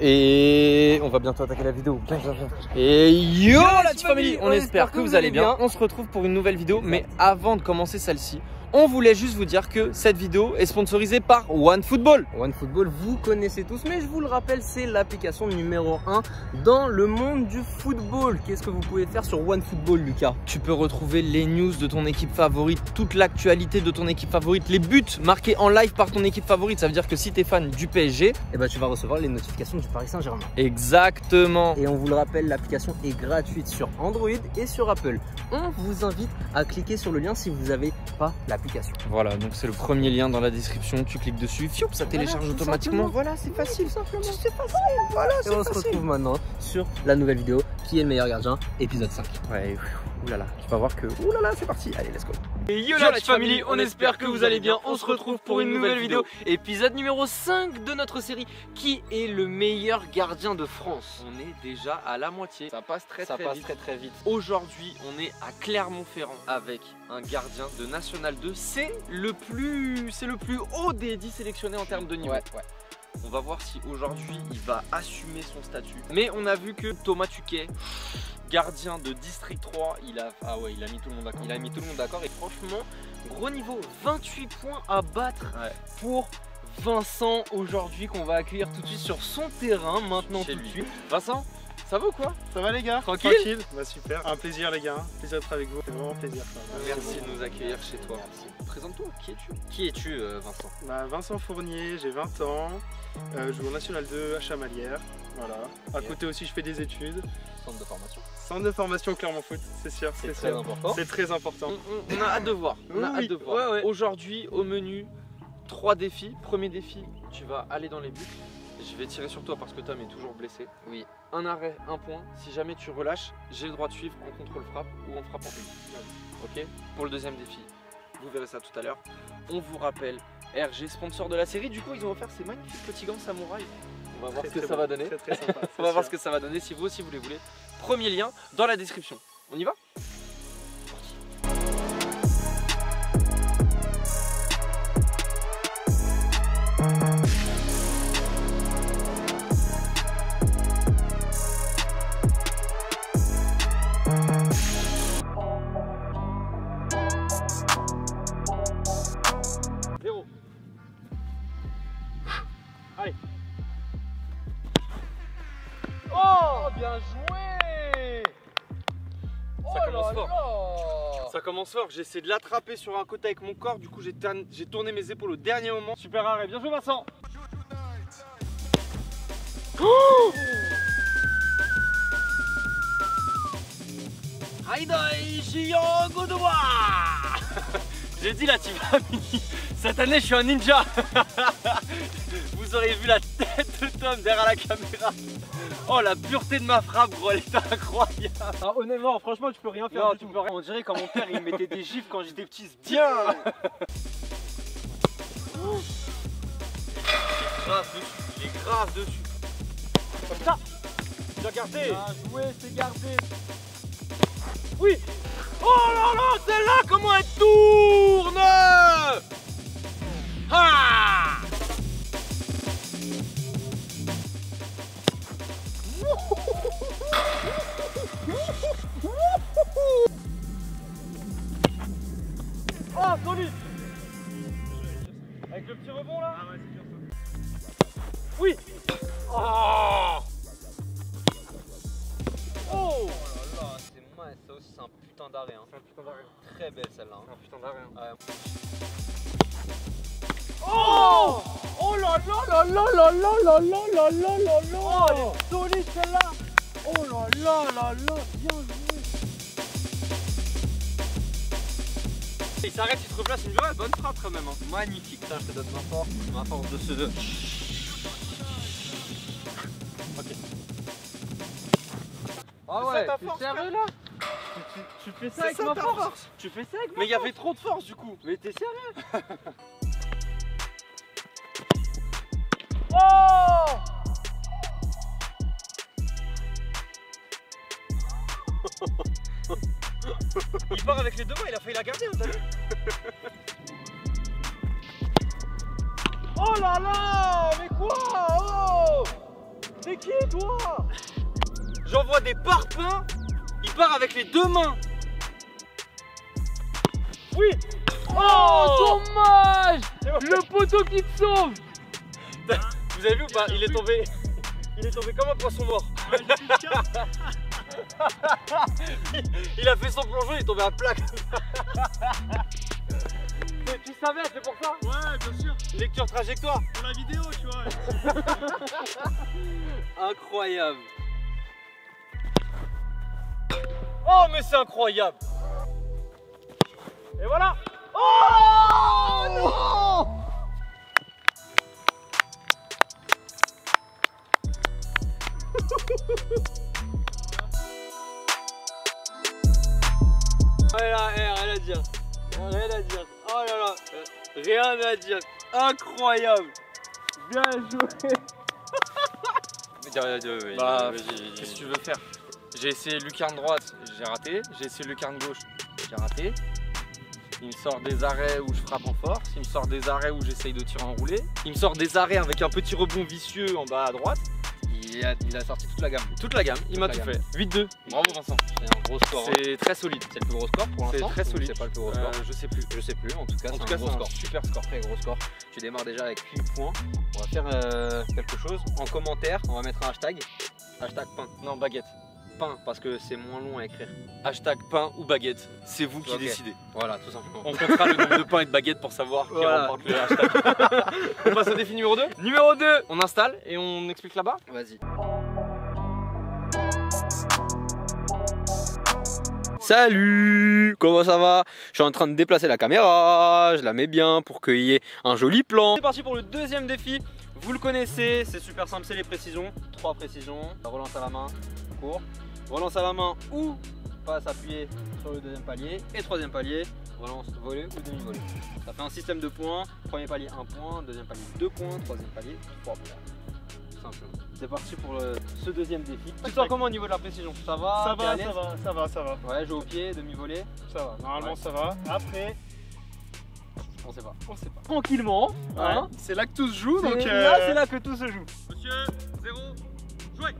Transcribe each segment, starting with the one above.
Et on va bientôt attaquer la vidéo. Et yo la petite famille, on espère que vous allez bien. On se retrouve pour une nouvelle vidéo, mais avant de commencer celle-ci, on voulait juste vous dire que cette vidéo est sponsorisée par OneFootball. OneFootball, vous connaissez tous, mais je vous le rappelle, c'est l'application numéro 1 dans le monde du football. Qu'est-ce que vous pouvez faire sur OneFootball, Lucas? Tu peux retrouver les news de ton équipe favorite, toute l'actualité de ton équipe favorite, les buts marqués en live par ton équipe favorite. Ça veut dire que si tu es fan du PSG, eh ben, tu vas recevoir les notifications du Paris Saint-Germain. Exactement. Et on vous le rappelle, l'application est gratuite sur Android et sur Apple. On vous invite à cliquer sur le lien si vous n'avez pas l'application voilà, donc c'est le premier lien dans la description. Tu cliques dessus, fiou, ça télécharge automatiquement. Voilà, c'est facile, simplement. C'est facile, voilà, Et on se retrouve maintenant sur la nouvelle vidéo qui est le meilleur gardien, épisode 5. Ouais, oulala, tu vas voir que oulala, c'est parti. Allez, let's go. Et yo, la famille, on espère que vous allez bien. On se retrouve pour une nouvelle vidéo, épisode numéro 5 de notre série. Qui est le meilleur gardien de France? On est déjà à la moitié. Ça passe très ça très passe vite. très très vite. Aujourd'hui, on est à Clermont-Ferrand avec un gardien de National 2. C'est le plus, c'est le plus haut des 10 sélectionnés en termes de niveau. Ouais, ouais. On va voir si aujourd'hui il va assumer son statut. Mais on a vu que Thomas Tuquet, gardien de District 3, il a, ah ouais, il a mis tout le monde d'accord. Il a mis tout le monde d'accord et franchement, gros niveau, 28 points à battre Ouais. pour Vincent aujourd'hui qu'on va accueillir tout de suite sur son terrain maintenant Chez tout de suite. Vincent, ça va ou quoi Ça va les gars Tranquille Bah super, un plaisir les gars, plaisir d'être avec vous, c'est vraiment un plaisir. Merci de nous accueillir chez toi. Présente-toi, qui es-tu Qui es-tu euh, Vincent Bah, Vincent Fournier, j'ai 20 ans, euh, je joue au National 2 à Chamalières, voilà. À côté aussi je fais des études, Centre de formation. centre de formation Clermont Foot, c'est sûr, C'est très sûr. important. C'est très important. on, a hâte de voir. On a hâte de voir. ouais, ouais. Aujourd'hui, au menu, trois défis. Premier défi, tu vas aller dans les buts. Je vais tirer sur toi parce que Tom est toujours blessé. Oui. Un arrêt, un point. Si jamais tu relâches, j'ai le droit de suivre en contrôle frappe ou en frappe en une. Ok Pour le deuxième défi, vous verrez ça tout à l'heure. On vous rappelle, RG, sponsor de la série. Du coup, ils ont offert ces magnifiques petits gants samouraï. On va voir ce que ça bon, va donner. Très très sympa. On va voir ce que ça va donner si vous aussi vous les voulez. Premier lien dans la description. On y va? J'essaie de l'attraper sur un côté avec mon corps, du coup j'ai tourné- mes épaules au dernier moment. Super arrêt, bien joué Vincent. Oh J'ai dit la team Family, cette année je suis un ninja. Vous aurez vu la tête de Tom derrière la caméra Oh la pureté de ma frappe gros, elle est incroyable Ah, honnêtement, franchement tu peux rien faire Non, du tu tout. peux rien. On dirait quand mon père il mettait des gifs quand j'étais petit. Bien J'ai grave dessus. J'ai grave dessus. Comme ça Bien gardé Bien joué, c'est gardé. Oui Oh là là Celle-là, comment elle tourne c'est un putain d'arrêt. Hein. C'est un putain d'arrêt. Très belle celle-là. hein. Un putain d'arrêt. hein. Oh Oh là là là là là là là là là là là là Oh, elle est solide celle-là Oh là là là là Bien joué Il s'arrête, il se replace, dit ouais, bonne frappe quand même. hein. Magnifique. Putain, je te donne ma force, ma force de ce deux. Ah C'est ouais, ça t'es sérieux là Tu fais ça avec ça, ma force. force. Tu fais ça avec ma Mais il y avait trop de force du coup. Mais t'es sérieux? Oh! Il part avec les deux mains, il a failli la garder, hein, t'as vu Oh là là! Mais quoi? Oh! T'es qui toi? J'envoie des parpaings, il part avec les deux mains. Oui Oh, dommage C'est bon. Le poteau qui te sauve Vous avez vu ou pas Il est tombé. Il est tombé comme un poisson mort. il a fait son plongeon, il est tombé à plat. Mais tu savais, c'est pour ça Ouais, bien sûr, Lecture trajectoire. pour la vidéo, tu vois. Incroyable. Oh mais c'est incroyable. Et voilà. Oh non Voilà, eh, rien à dire. Rien à dire. Oh là là. Rien à dire. Incroyable. Bien joué. Bah, qu'est-ce que tu veux faire? J'ai essayé lucarne droite, j'ai raté. J'ai essayé lucarne gauche, j'ai raté. Il me sort des arrêts où je frappe en force. Il me sort des arrêts où j'essaye de tirer en roulé. Il me sort des arrêts avec un petit rebond vicieux en bas à droite. Il a, il a sorti toute la gamme. Toute la gamme, il m'a tout gamme. fait. 8-2. Bravo Vincent. C'est un gros score. hein. C'est très solide. C'est le plus gros score pour C'est l'instant très ou solide. C'est pas le plus gros score. Euh, je sais plus. Je sais plus. En tout cas, c'est cas, un gros c'est un score. super score. Très gros score. Tu démarres déjà avec 8 points. On va faire euh, quelque chose. En commentaire, on va mettre un hashtag. Hashtag pain. Non, baguette. Pain, parce que c'est moins long à écrire. Hashtag pain ou baguette. C'est vous qui décidez. Voilà, tout simplement. On comptera le nombre de pains et de baguettes pour savoir qui Voilà. remporte le hashtag. on passe au défi numéro 2 Numéro 2 On installe et on explique là-bas Vas-y. Salut Comment ça va? Je suis en train de déplacer la caméra, je la mets bien pour qu'il y ait un joli plan. C'est parti pour le deuxième défi. Vous le connaissez, c'est super simple, c'est les précisions. Trois précisions. Relance à la main, court. Relance à la main ou passe appuyé sur le deuxième palier. Et troisième palier, relance volée ou demi-volée. Ça fait un système de points. Premier palier, un point. Deuxième palier, deux points. Troisième palier, trois points. C'est parti pour le- ce deuxième défi. Tu sens comment au niveau de la précision? Ça va? Ça va, ça va, ça va, ça va. Ouais, jeu au pied, demi-volée. Ça va, normalement Ouais. ça va. Après, On sait pas. on sait pas. Tranquillement, hein. Ouais, c'est là que tout se joue, donc. Là, euh, c'est là que tout se joue. Monsieur, zéro, jouez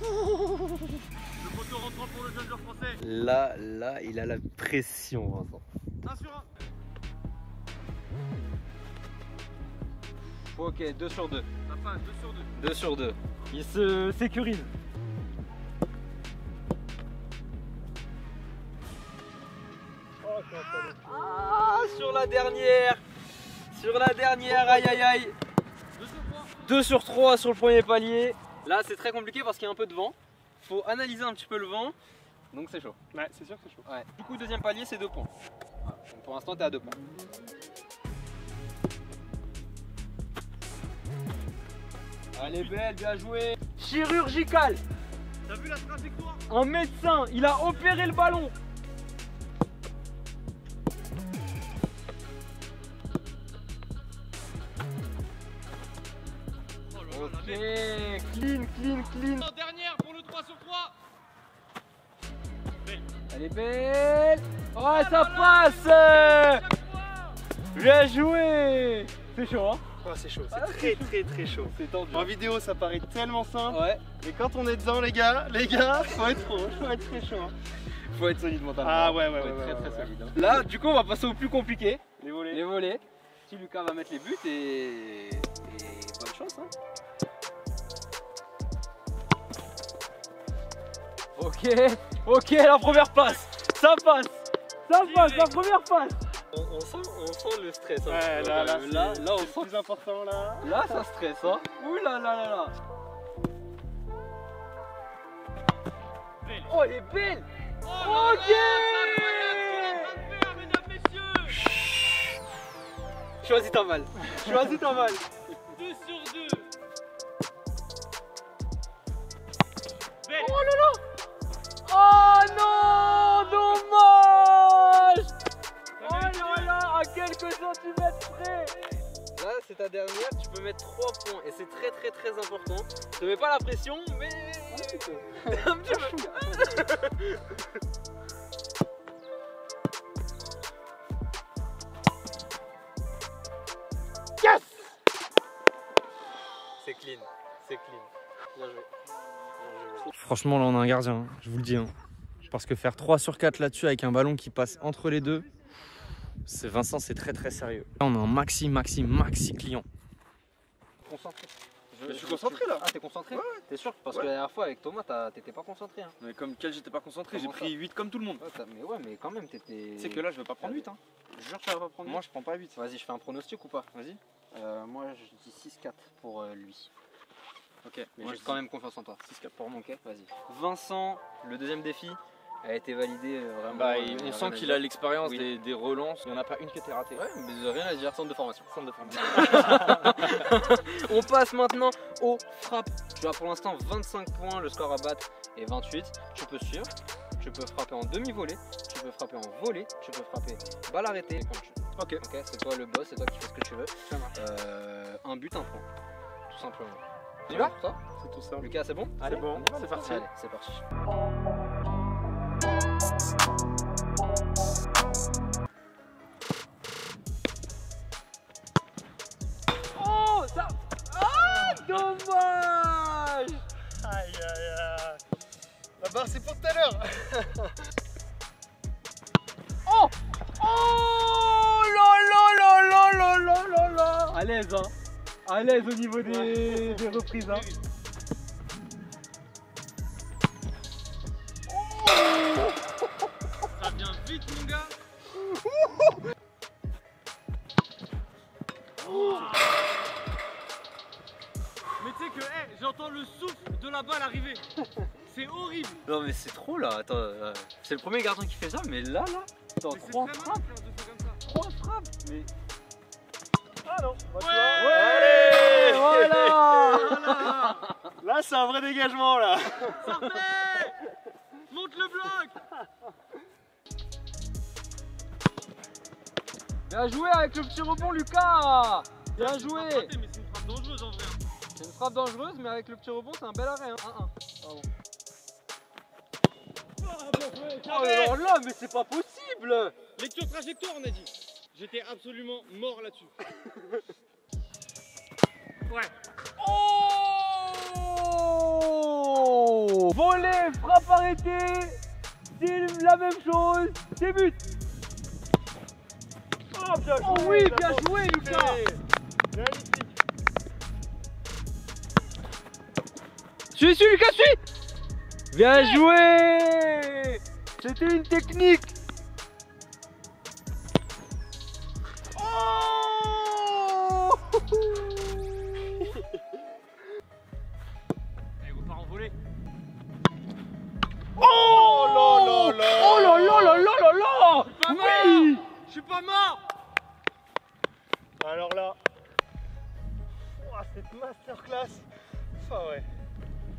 Le poteau rentrant pour le jeune joueur français. Là, là, il a la pression, Vincent. 1 sur 1. Ok, 2 sur 2. La fin, 2 sur 2. 2 sur 2. Il se sécurise. Ah, sur la dernière. Sur la dernière, aïe aïe aïe. 2 sur 3. 2 sur 3 sur le premier palier. Là, c'est très compliqué parce qu'il y a un peu de vent. Faut analyser un petit peu le vent. Donc c'est chaud. Ouais, c'est sûr que c'est chaud. Ouais. Du coup, deuxième palier, c'est 2 points. Voilà. Donc, pour l'instant, t'es à 2 points. Allez, belle, bien joué. Chirurgical. T'as vu la trajectoire Un médecin, il a opéré le ballon. Clean, clean, dernière pour le 3 sur 3. Elle est belle. Oh, ça passe. Bien joué. C'est chaud, hein Oh, c'est chaud, c'est Ah, très très très chaud. C'est tendu. En vidéo, ça paraît tellement simple, Ouais, mais quand on est dedans, les gars, les gars, faut être, faut être très chaud. hein. faut être solide mentalement. Ah ouais, ouais, Faut ouais, être ouais, très ouais, très ouais. solide. hein. Là, du coup, on va passer au plus compliqué. Les volets. Les volets. Si Lucas va mettre les buts et, et bonne chance. Hein. Ok, ok, la première passe. Ça passe. Ça passe, la première passe. On, on sent, on sent le stress. hein. Ouais, là, là, là, c'est- là, on sent plus important là. Là, ça stresse, hein. Ouh là là là là. Belle. Oh, elle est belle. Oh là Ok. là. Choisis ta balle. Choisis ta balle. 2 sur 2. Belle. Oh là là. Oh non, dommage. Oh là là, à quelques centimètres près. Là, c'est ta dernière, tu peux mettre 3 points et c'est très très très important. Je te mets pas la pression, mais un petit peu. Franchement, là, on a un gardien, hein, je vous le dis. hein. Parce que faire 3 sur 4 là-dessus avec un ballon qui passe entre les deux, c'est Vincent, c'est très très sérieux. Là, on a un maxi, maxi, maxi client. Concentré. Je suis concentré là. Ah, t'es concentré T'es sûr Parce que la dernière fois avec Thomas, t'as- t'étais pas concentré. Hein. Mais comme quel j'étais pas concentré, j'ai pris 8 comme tout le monde. Ouais, mais ouais, mais quand même, t'étais. Tu sais que là, je vais pas prendre 8. Hein. Jure, tu vas pas prendre Moi, je prends pas 8. Vas-y, je fais un pronostic ou pas? Vas-y. Euh, Moi, je dis 6-4 pour euh, lui. Ok. Mais j'ai quand même confiance en toi. 6-4 pour moi. Ok, vas-y. Vincent, le deuxième défi a été validé euh, vraiment. Bah, euh, il- on sent qu'il a l'expérience Oui. des, des relances. Il n'y en a pas une qui était ratée. Ouais, mais rien à dire, centre de formation. Centre de formation. On passe maintenant aux frappes. Tu as pour l'instant 25 points, le score à battre est 28. Tu peux suivre, tu peux frapper en demi-volée, tu peux frapper en volée, tu peux frapper balle arrêtée comme tu veux. Ok. Ok, c'est toi le boss, c'est toi qui fais ce que tu veux. Euh, un but, un point. Tout simplement. On y va Ça C'est tout ça. Lucas, c'est bon C'est bon, c'est parti. Allez, c'est parti. Oh ça Ah Dommage Aïe aïe aïe. La barre c'est pour tout à l'heure. Oh là là là là là là là là À l'aise hein À l'aise au niveau des, des reprises hein. Ça vient vite mon gars. Mais tu sais que hey, j'entends le souffle de la balle arriver. C'est horrible. Non mais c'est trop là, attends, euh, c'est le premier gardien qui fait ça, mais là là, c'est trois très frappes, malin de faire comme ça. Trois frappes, mais non. vois. Ouais, Voilà. Voilà Là c'est un vrai dégagement là. Sortez Monte le bloc Bien joué avec le petit rebond Lucas Bien joué c'est une frappe dangereuse en vrai C'est une frappe dangereuse, mais avec le petit rebond, c'est un bel arrêt. Hein. 1-1. Oh là là, mais c'est pas possible Lecture trajectoire on a dit J'étais absolument mort là-dessus. Ouais. Oh Volet, frappe arrêtée. C'est la même chose, c'est but Oh, bien Oh joué, oui, la bien joué Lucas. Magnifique. Suis, suis Lucas, suis Bien joué. C'était une technique cette masterclass. Enfin ouais.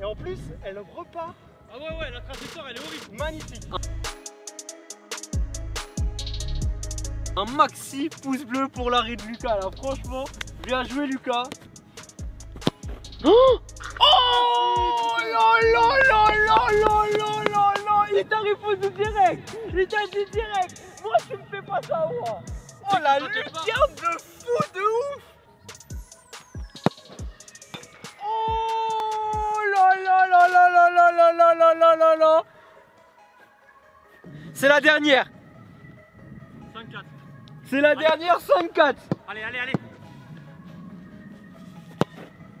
Et en plus, elle repart. Ah ouais ouais la trajectoire elle est horrible. Magnifique. Un maxi pouce bleu pour l'arrêt de Lucas là, franchement, bien joué Lucas. Oh Oh là là là là là là là là. Il t'a répondu direct. Il t'a dit direct. Moi tu me fais pas ça moi. Oh la lucarne de fou de ouf C'est la dernière. 5-4 C'est la dernière 5-4 Allez allez allez.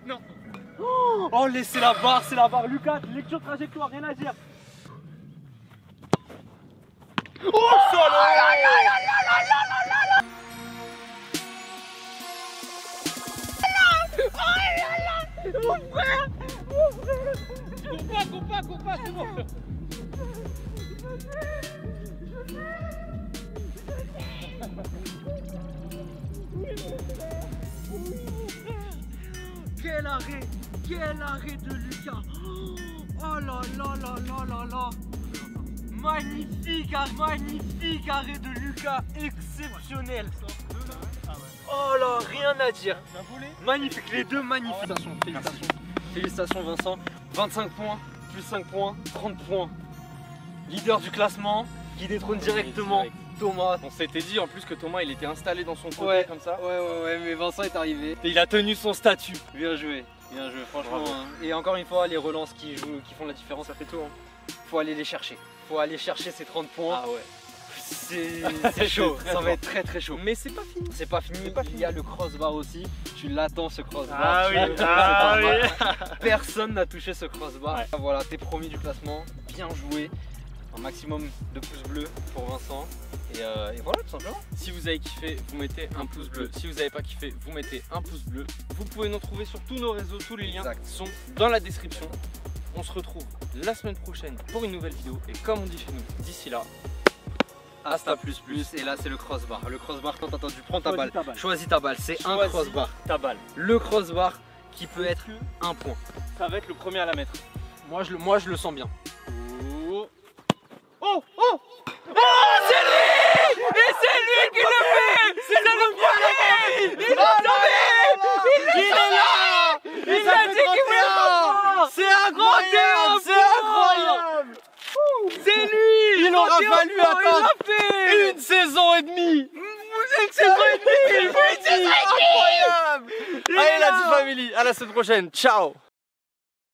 Non. Oh, laissez la barre, c'est la barre. Lucas, lecture trajectoire, rien à dire. Oh, Mon frère Mon frère Cours pas cours pas cours pas c'est bon arrêt. Quel arrêt de Lucas. Oh là là là là là là. Magnifique, arrêt- magnifique arrêt de Lucas, exceptionnel. Oh là, rien à dire. Magnifique, les deux magnifiques. Félicitations, félicitations. Félicitations Vincent. 25 points, plus 5 points, 30 points. Leader du classement, qui détrône directement Thomas On s'était dit en plus que Thomas il était installé dans son côté Ouais. comme ça Ouais ouais ouais mais Vincent est arrivé et il a tenu son statut Bien joué Bien joué, franchement. Hein. Et encore une fois, les relances qui, jouent, qui font la différence, ça fait tout. hein. Faut aller les chercher. Faut aller chercher ces 30 points. Ah ouais. C'est chaud, ça va être très très chaud. Mais c'est pas fini. C'est pas fini, pas il y a le crossbar aussi. Tu l'attends ce crossbar. Ah oui, ah Personne n'a touché ce crossbar. Ouais. Voilà, t'es promis du placement. Bien joué. Un maximum de pouces bleus pour Vincent. Et, euh, et voilà, tout simplement. Si vous avez kiffé, vous mettez un pouce bleu. Si vous n'avez pas kiffé, vous mettez un pouce bleu. Vous pouvez nous trouver sur tous nos réseaux, tous les liens Exact. sont dans la description. On se retrouve la semaine prochaine pour une nouvelle vidéo. Et comme on dit chez nous, d'ici là, Asta plus plus. Et là, c'est le crossbar. Le crossbar, quand t'as tu prends ta balle. ta balle. Choisis ta balle. C'est un crossbar. Ta balle. Le crossbar qui peut être un point. Ça va être le premier à la mettre. moi je le, moi, je le sens bien. Oh. Oh Oh Il a dit qu'il voulait C'est incroyable C'est incroyable. C'est lui Il aura fallu attendre une saison et demie. Une saison et demie. Incroyable. Allez la team family, à la semaine prochaine, ciao